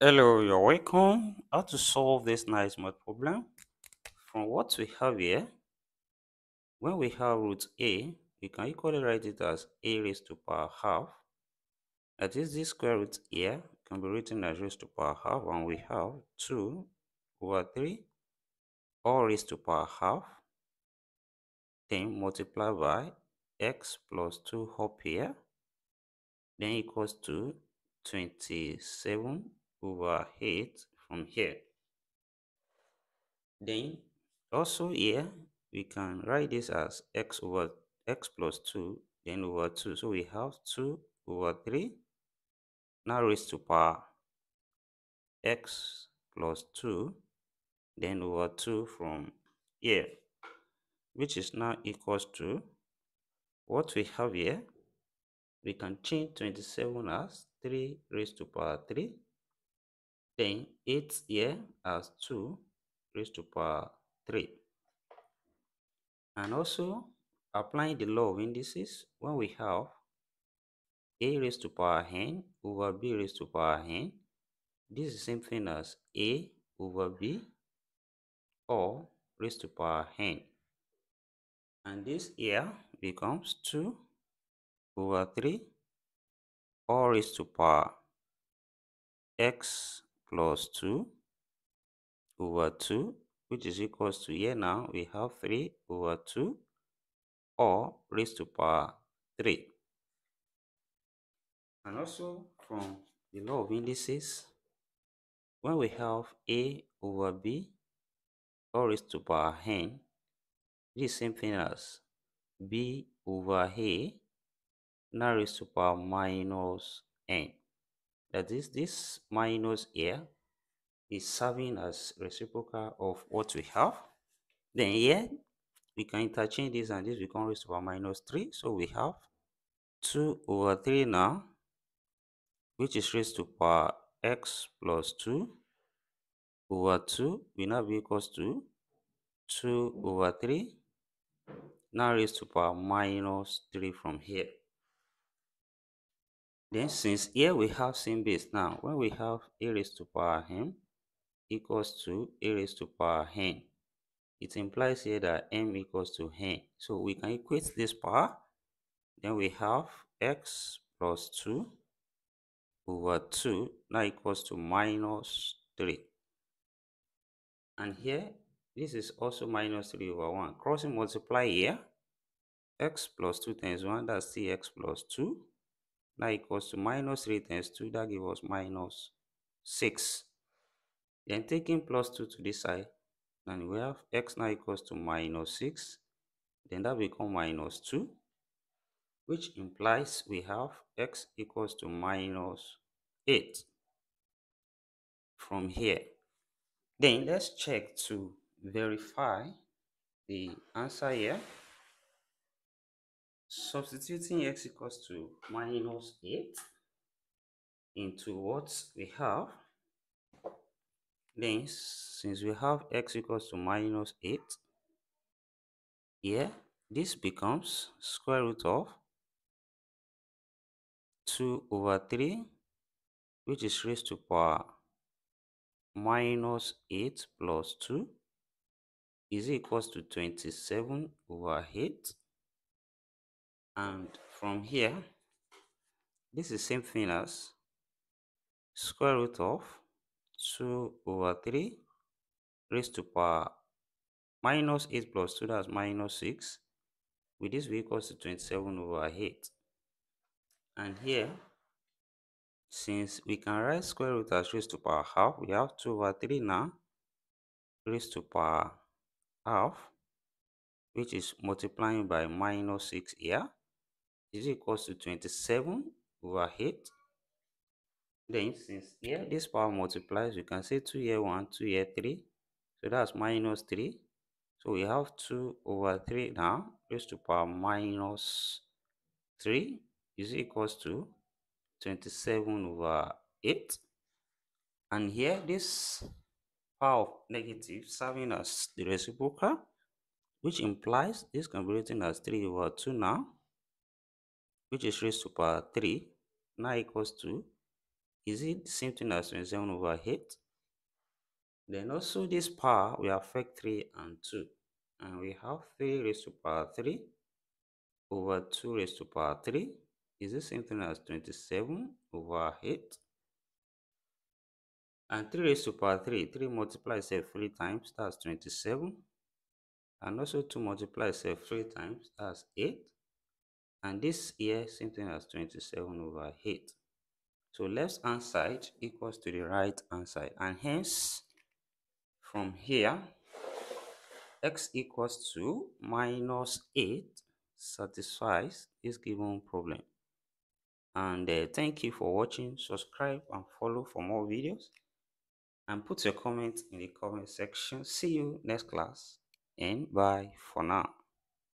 Hello, you're welcome. How to solve this nice math problem? From what we have here, when we have root a, we can equally write it as a raised to power half. That is, this square root here can be written as raised to power half, and we have 2 over 3 all raised to power half, then multiply by x plus 2 up here, then equals to 27 over 8 from here. Then also here we can write this as x over x plus 2 then over 2. So we have 2 over 3 now raised to power x plus 2 then over 2 from here which is now equals to what we have here we can change 27 as 3 raised to power 3 then 8 here as 2 raised to power 3 and also applying the law of indices when we have a raised to power n over b raised to power n. This is the same thing as a over b or raised to power n. And this here becomes 2 over 3 or raised to power x plus 2 over 2 which is equals to here now we have 3 over 2 or raised to power 3 and also from the law of indices when we have a over b or raised to power n is same thing as b over a now raised to power minus n that is this this minus here is serving as reciprocal of what we have. Then here we can interchange this and this become raised to power minus 3 so we have 2 over 3 now which is raised to power x plus 2 over 2 will now be equals to 2 over 3 now raised to power minus 3 from here. Then since here we have same base now, when we have a raised to power m equals to a raised to power n, it implies here that m equals to n. So we can equate this power. Then we have x plus 2 over 2 now equals to minus 3. And here, this is also minus 3 over 1. Crossing multiply here, x plus 2 times 1, that's still x plus 2. Now equals to minus 3 times 2, that gives us minus 6. Then taking plus 2 to this side, and we have x now equals to minus 6. Then that becomes minus 2, which implies we have x equals to minus 8 from here. Then let's check to verify the answer here. Substituting x equals to minus 8 into what we have. Then since we have x equals to minus 8, here this becomes square root of 2 over 3 which is raised to power minus 8 plus 2 is equals to 27 over 8 and from here this is same thing as square root of 2 over 3 raised to power minus 8 plus 2 that's minus 6 with this we equals to 27 over 8 and here since we can write square root as raised to power half we have 2 over 3 now raised to power half which is multiplying by minus 6 here is equals to 27 over 8 then since here this power multiplies you can say 2 here 1 2 here 3 so that's minus 3 so we have 2 over 3 now raised to power minus 3 is equals to 27 over 8 and here this power of negative serving as the reciprocal which implies this can be written as 3 over 2 now which is raised to power 3 now equals to is it the same thing as 27 over 8? Then also this power we affect 3 and 2. And we have 3 raised to power 3 over 2 raised to power 3 is the same thing as 27 over 8. And 3 raised to power 3, 3 multiply itself 3 times, that's 27. And also 2 multiply itself 3 times, that's 8. And this here, same thing as 27 over 8. So left hand side equals to the right hand side. And hence, from here, x equals to minus 8 satisfies this given problem. And uh, thank you for watching. Subscribe and follow for more videos. And put your comment in the comment section. See you next class. And bye for now.